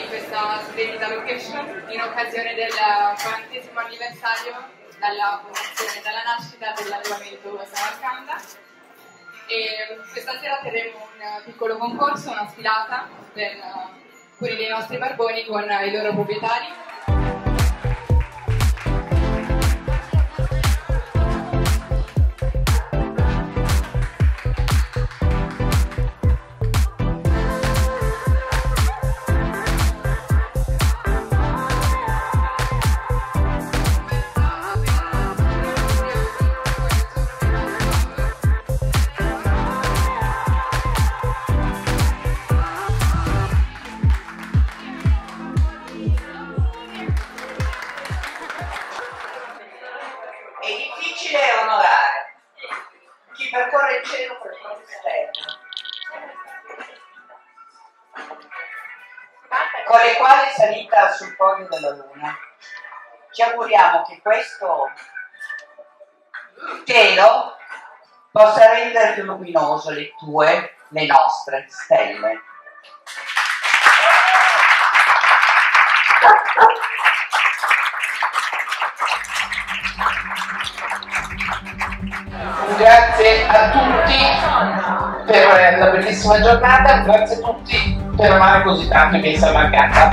In questa splendida location in occasione del 40 anniversario dalla fondazione, dalla nascita dell'allevamento Samarcanda. E questa sera terremo un piccolo concorso, una sfilata per alcuni dei nostri barboni con i loro proprietari con le quali è salita sul podio della Luna. Ci auguriamo che questo cielo possa rendere più luminoso le tue, le nostre stelle. Grazie a tutti per la bellissima giornata, grazie a tutti per amare così tanto che è Samarcanda.